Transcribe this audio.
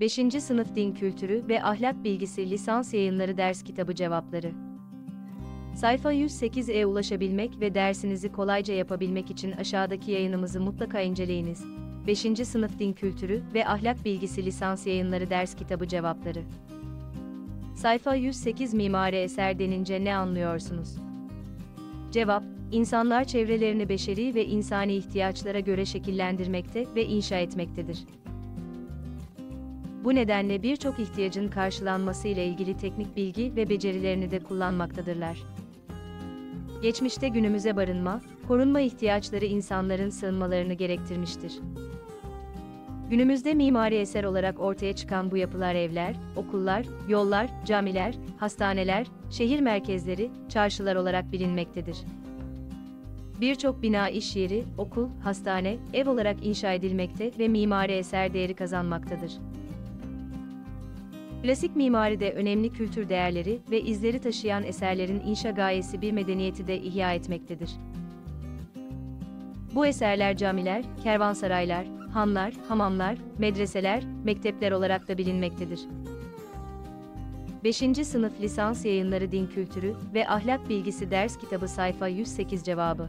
5. Sınıf Din Kültürü ve Ahlak Bilgisi Lisans Yayınları Ders Kitabı Cevapları Sayfa 108'e ulaşabilmek ve dersinizi kolayca yapabilmek için aşağıdaki yayınımızı mutlaka inceleyiniz. 5. Sınıf Din Kültürü ve Ahlak Bilgisi Lisans Yayınları Ders Kitabı Cevapları Sayfa 108 Mimari eser denince ne anlıyorsunuz? Cevap, insanlar çevrelerini beşeri ve insani ihtiyaçlara göre şekillendirmekte ve inşa etmektedir. Bu nedenle birçok ihtiyacın karşılanması ile ilgili teknik bilgi ve becerilerini de kullanmaktadırlar. Geçmişte günümüze barınma, korunma ihtiyaçları insanların sığınmalarını gerektirmiştir. Günümüzde mimari eser olarak ortaya çıkan bu yapılar evler, okullar, yollar, camiler, hastaneler, şehir merkezleri, çarşılar olarak bilinmektedir. Birçok bina iş yeri, okul, hastane, ev olarak inşa edilmekte ve mimari eser değeri kazanmaktadır. Klasik mimaride önemli kültür değerleri ve izleri taşıyan eserlerin inşa gayesi bir medeniyeti de ihya etmektedir. Bu eserler camiler, kervansaraylar, hanlar, hamamlar, medreseler, mektepler olarak da bilinmektedir. 5. Sınıf Lisans Yayınları Din Kültürü ve Ahlak Bilgisi Ders Kitabı Sayfa 108 Cevabı